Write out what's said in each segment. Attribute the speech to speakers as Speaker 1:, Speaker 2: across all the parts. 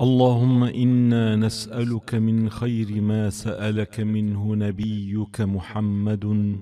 Speaker 1: اللهم إنا نسألك من خير ما سألك منه نبيك محمد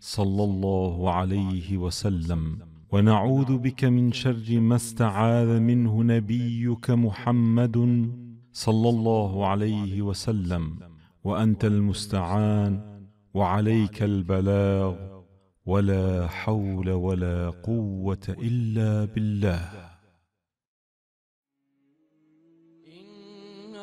Speaker 1: صلى الله عليه وسلم. ونعوذ بك من شر ما استعاذ منه نبيك محمد صلى الله عليه وسلم. وأنت المستعان وعليك البلاغ. ولا حول ولا قوة إلا بالله.